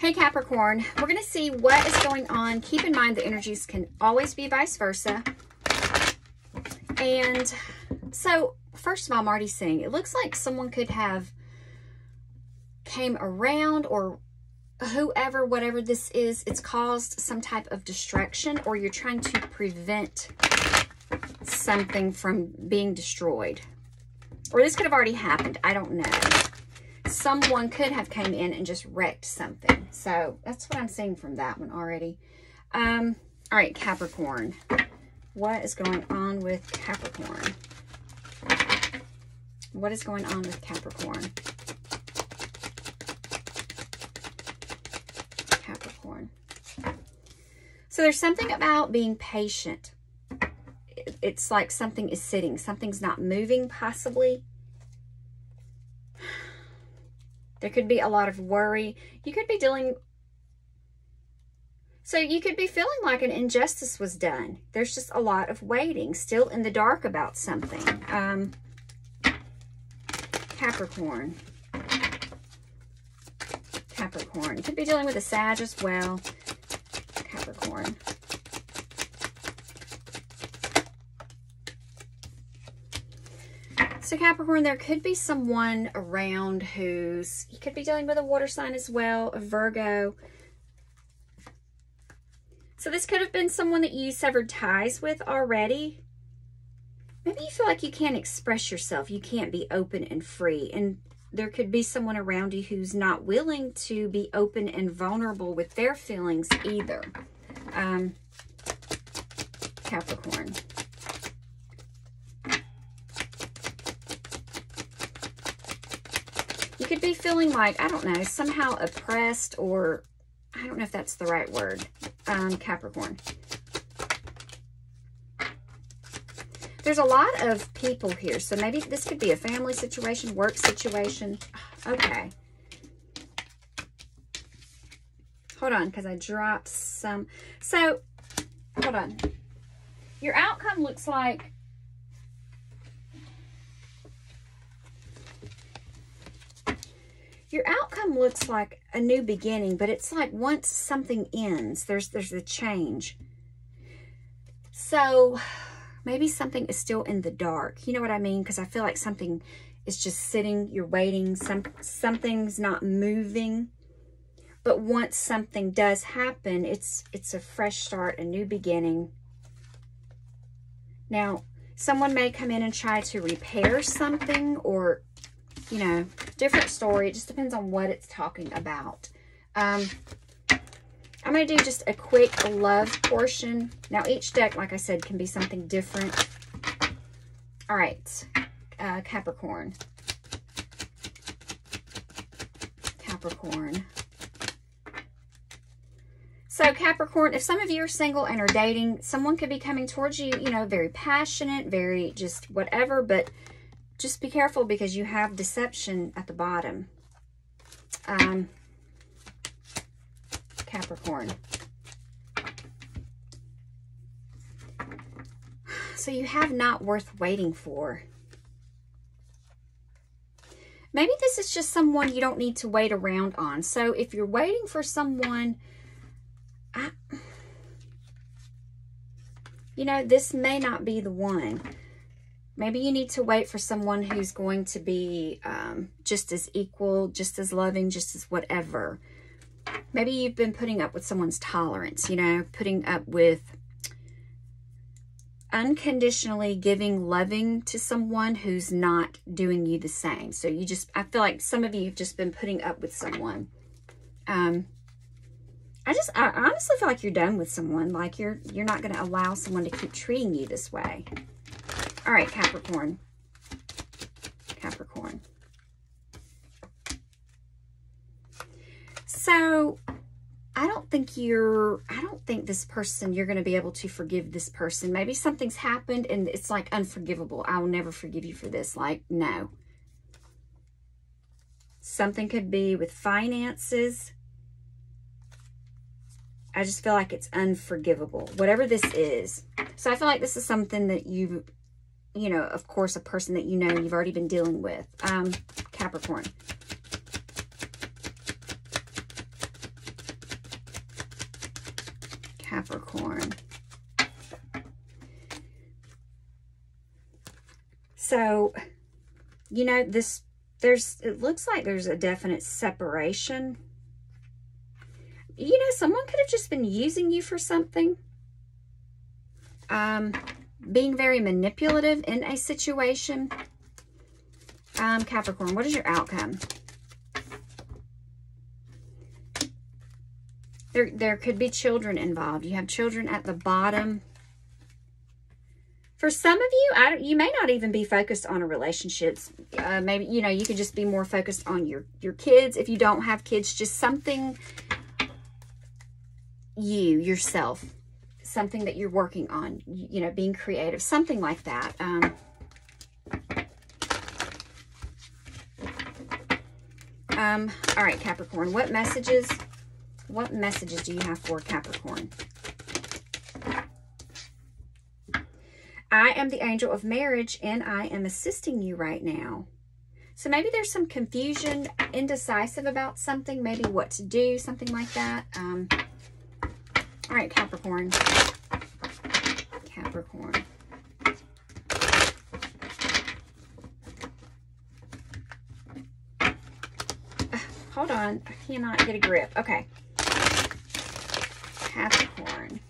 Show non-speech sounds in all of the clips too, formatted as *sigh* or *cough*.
Hey Capricorn, we're going to see what is going on. Keep in mind the energies can always be vice versa. And so, first of all, I'm already seeing, it looks like someone could have came around or whoever, whatever this is, it's caused some type of destruction or you're trying to prevent something from being destroyed. Or this could have already happened. I don't know. Someone could have came in and just wrecked something. So that's what I'm seeing from that one already. Um, all right, Capricorn. What is going on with Capricorn? What is going on with Capricorn? Capricorn. So there's something about being patient. It's like something is sitting. Something's not moving, possibly. There could be a lot of worry. You could be dealing... So you could be feeling like an injustice was done. There's just a lot of waiting, still in the dark about something. Um, Capricorn. Capricorn. Could be dealing with a Sag as well. Capricorn. So Capricorn, there could be someone around who's, you could be dealing with a water sign as well, a Virgo. So this could have been someone that you severed ties with already. Maybe you feel like you can't express yourself. You can't be open and free. And there could be someone around you who's not willing to be open and vulnerable with their feelings either. Um, Capricorn. Could be feeling like, I don't know, somehow oppressed or, I don't know if that's the right word, um, Capricorn. There's a lot of people here, so maybe this could be a family situation, work situation. Okay. Hold on, because I dropped some. So, hold on. Your outcome looks like your outcome looks like a new beginning, but it's like once something ends, there's there's a change. So maybe something is still in the dark. You know what I mean? Because I feel like something is just sitting, you're waiting, some something's not moving. But once something does happen, it's it's a fresh start, a new beginning. Now, someone may come in and try to repair something or, you know, different story. It just depends on what it's talking about. Um, I'm going to do just a quick love portion. Now, each deck, like I said, can be something different. All right, uh, Capricorn. Capricorn. So Capricorn, if some of you are single and are dating, someone could be coming towards you, you know, very passionate, very just whatever, but just be careful because you have deception at the bottom. Um, Capricorn. So you have not worth waiting for. Maybe this is just someone you don't need to wait around on. So if you're waiting for someone, I, you know, this may not be the one. Maybe you need to wait for someone who's going to be um, just as equal, just as loving, just as whatever. Maybe you've been putting up with someone's tolerance, you know, putting up with unconditionally giving loving to someone who's not doing you the same. So you just, I feel like some of you have just been putting up with someone. Um, I just, I honestly feel like you're done with someone. Like you're, you're not going to allow someone to keep treating you this way. All right, Capricorn. Capricorn. So I don't think you're, I don't think this person, you're going to be able to forgive this person. Maybe something's happened and it's like unforgivable. I will never forgive you for this. Like, no. Something could be with finances. I just feel like it's unforgivable, whatever this is. So I feel like this is something that you, you know, of course, a person that you know you've already been dealing with. Um, Capricorn. Capricorn. So, you know, this, there's, it looks like there's a definite separation. You know, someone could have just been using you for something. Um, being very manipulative in a situation. Um, Capricorn, what is your outcome? There, there could be children involved. You have children at the bottom. For some of you, I, you may not even be focused on a relationships. Uh, maybe, you know, you could just be more focused on your, your kids. If you don't have kids, just something you, yourself, something that you're working on, you know, being creative, something like that. Um, um, all right, Capricorn, what messages what messages do you have for Capricorn? I am the angel of marriage and I am assisting you right now. So maybe there's some confusion, indecisive about something, maybe what to do, something like that. Um, all right, Capricorn. Capricorn. *sighs* hold on. I cannot get a grip. Okay. Capricorn.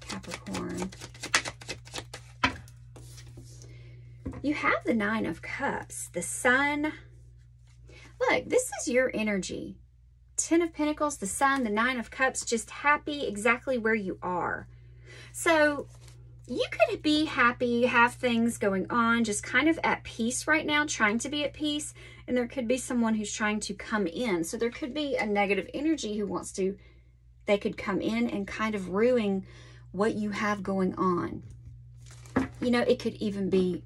Capricorn. You have the Nine of Cups, the Sun. Look, this is your energy. Ten of Pentacles, the Sun, the Nine of Cups, just happy exactly where you are. So you could be happy, have things going on, just kind of at peace right now, trying to be at peace. And there could be someone who's trying to come in. So there could be a negative energy who wants to, they could come in and kind of ruin what you have going on. You know, it could even be,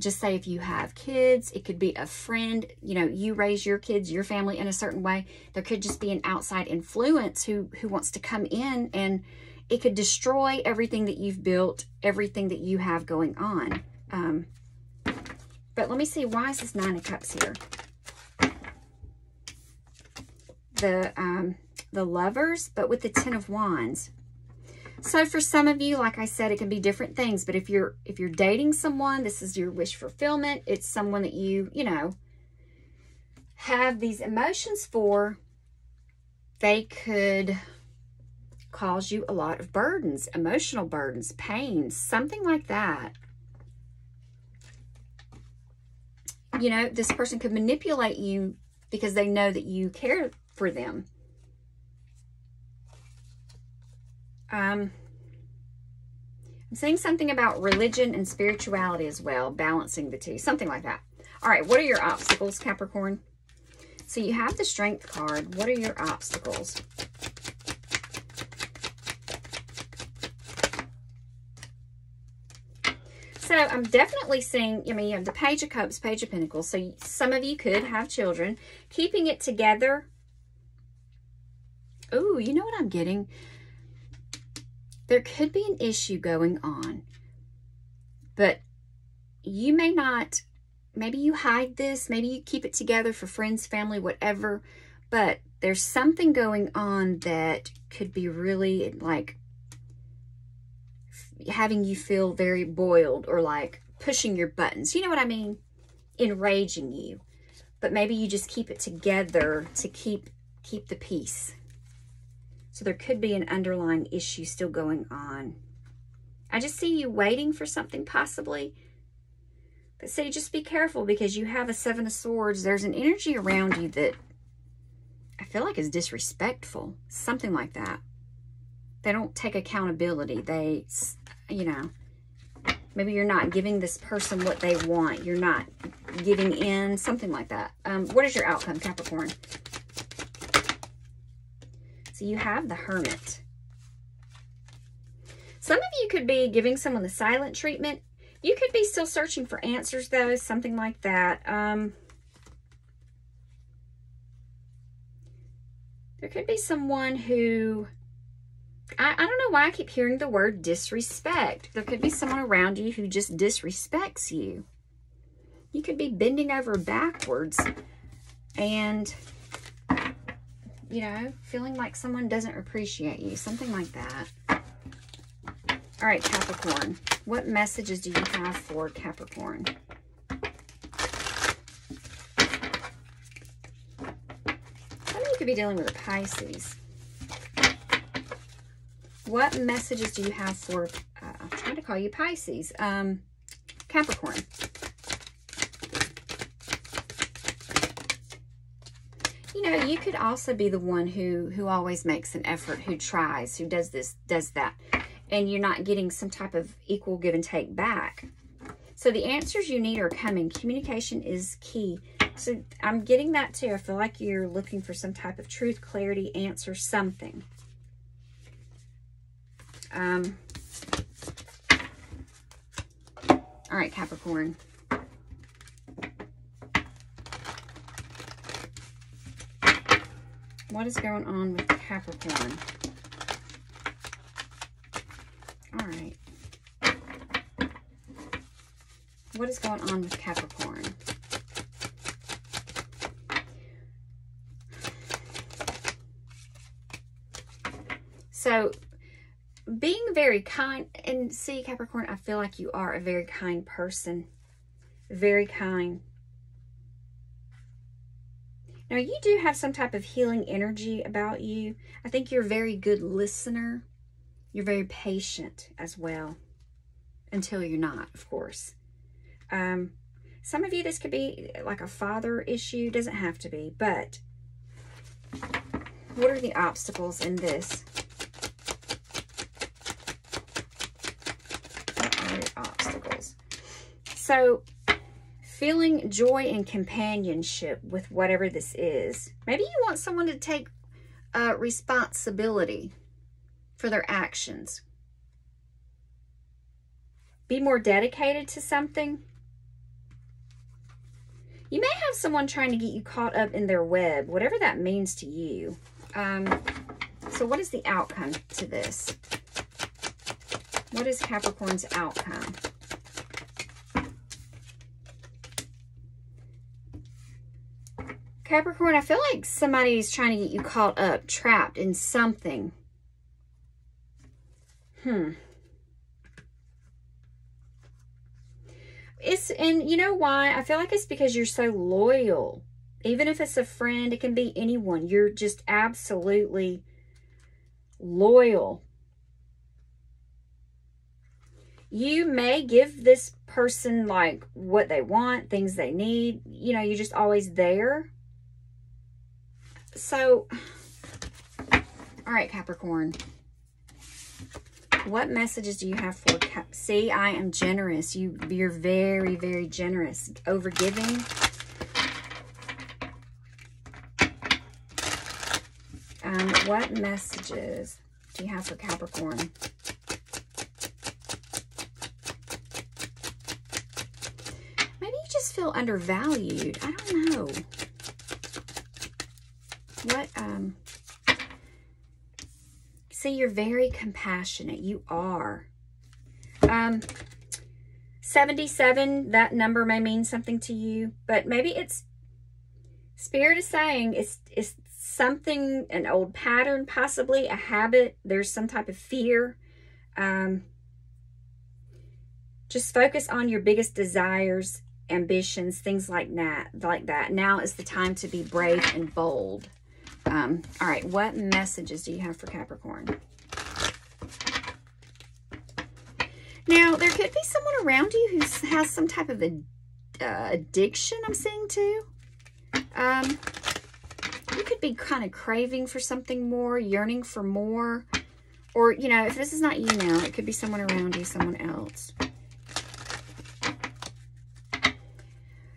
just say if you have kids, it could be a friend, you know, you raise your kids, your family in a certain way. There could just be an outside influence who, who wants to come in and it could destroy everything that you've built, everything that you have going on. Um, but let me see, why is this Nine of Cups here? The, um, the Lovers, but with the Ten of Wands. So for some of you, like I said, it can be different things. But if you're if you're dating someone, this is your wish fulfillment. It's someone that you, you know, have these emotions for. They could cause you a lot of burdens, emotional burdens, pains, something like that. You know, this person could manipulate you because they know that you care for them. Um, I'm saying something about religion and spirituality as well, balancing the two, something like that. All right, what are your obstacles, Capricorn? So you have the Strength card. What are your obstacles? So I'm definitely seeing, I mean, you have the Page of Cups, Page of Pentacles. So some of you could have children. Keeping it together. Oh, you know what I'm getting? There could be an issue going on. But you may not, maybe you hide this. Maybe you keep it together for friends, family, whatever. But there's something going on that could be really like having you feel very boiled or like pushing your buttons. You know what I mean? Enraging you. But maybe you just keep it together to keep keep the peace. So there could be an underlying issue still going on. I just see you waiting for something possibly. But say just be careful because you have a Seven of Swords. There's an energy around you that I feel like is disrespectful. Something like that. They don't take accountability. They you know, maybe you're not giving this person what they want. You're not giving in, something like that. Um, what is your outcome, Capricorn? So you have the Hermit. Some of you could be giving someone the silent treatment. You could be still searching for answers, though, something like that. Um, there could be someone who I, I don't know why I keep hearing the word disrespect. There could be someone around you who just disrespects you. You could be bending over backwards and, you know, feeling like someone doesn't appreciate you, something like that. All right, Capricorn, what messages do you have for Capricorn? Some of you could be dealing with a Pisces. What messages do you have for, uh, I'm trying to call you Pisces, um, Capricorn? Know, you could also be the one who, who always makes an effort, who tries, who does this, does that, and you're not getting some type of equal give and take back. So the answers you need are coming. Communication is key. So I'm getting that too. I feel like you're looking for some type of truth, clarity, answer, something. Um, all right, Capricorn. What is going on with Capricorn? All right. What is going on with Capricorn? So, being very kind, and see, Capricorn, I feel like you are a very kind person. Very kind. Now, you do have some type of healing energy about you. I think you're a very good listener. You're very patient as well. Until you're not, of course. Um, some of you, this could be like a father issue. Doesn't have to be, but what are the obstacles in this? Obstacles? So, feeling joy and companionship with whatever this is. Maybe you want someone to take uh, responsibility for their actions. Be more dedicated to something. You may have someone trying to get you caught up in their web, whatever that means to you. Um, so what is the outcome to this? What is Capricorn's outcome? Capricorn, I feel like somebody's trying to get you caught up, trapped in something. Hmm. It's, and you know why? I feel like it's because you're so loyal. Even if it's a friend, it can be anyone. You're just absolutely loyal. You may give this person like what they want, things they need. You know, you're just always there. So, *sighs* all right, Capricorn. What messages do you have for Cap? See, I am generous. You, you're very, very generous. Overgiving. Um, what messages do you have for Capricorn? Maybe you just feel undervalued. I don't know. What, um, see, you're very compassionate. You are. Um, 77, that number may mean something to you, but maybe it's, Spirit is saying it's, it's something, an old pattern, possibly a habit. There's some type of fear. Um, just focus on your biggest desires, ambitions, things like that. Like that. Now is the time to be brave and bold. Um, all right, what messages do you have for Capricorn? Now, there could be someone around you who has some type of a, uh, addiction, I'm seeing too. Um, you could be kind of craving for something more, yearning for more. Or, you know, if this is not you now, it could be someone around you, someone else.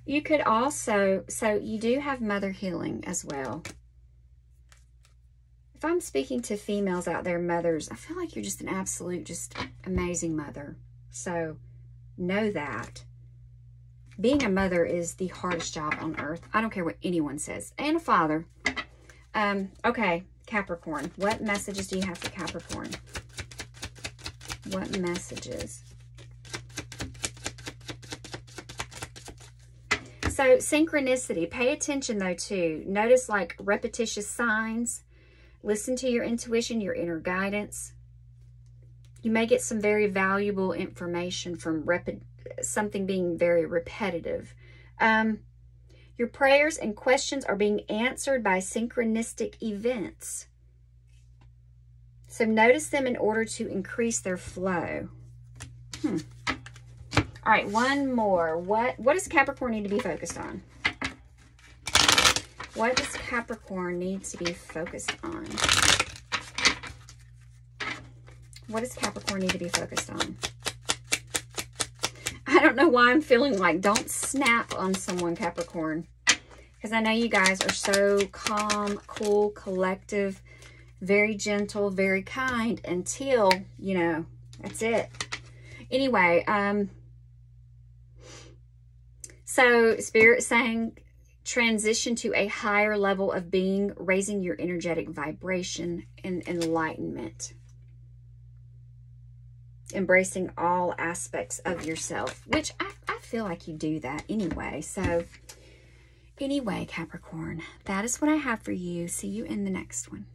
You could also, so you do have mother healing as well if I'm speaking to females out there, mothers, I feel like you're just an absolute, just amazing mother. So know that. Being a mother is the hardest job on earth. I don't care what anyone says. And a father. Um, okay, Capricorn. What messages do you have for Capricorn? What messages? So synchronicity, pay attention though too. Notice like repetitious signs. Listen to your intuition, your inner guidance. You may get some very valuable information from something being very repetitive. Um, your prayers and questions are being answered by synchronistic events. So notice them in order to increase their flow. Hmm. All right, one more. What, what does Capricorn need to be focused on? What does Capricorn need to be focused on? What does Capricorn need to be focused on? I don't know why I'm feeling like don't snap on someone, Capricorn. Because I know you guys are so calm, cool, collective, very gentle, very kind until, you know, that's it. Anyway, um, so Spirit saying transition to a higher level of being, raising your energetic vibration and enlightenment. Embracing all aspects of yourself, which I, I feel like you do that anyway. So anyway, Capricorn, that is what I have for you. See you in the next one.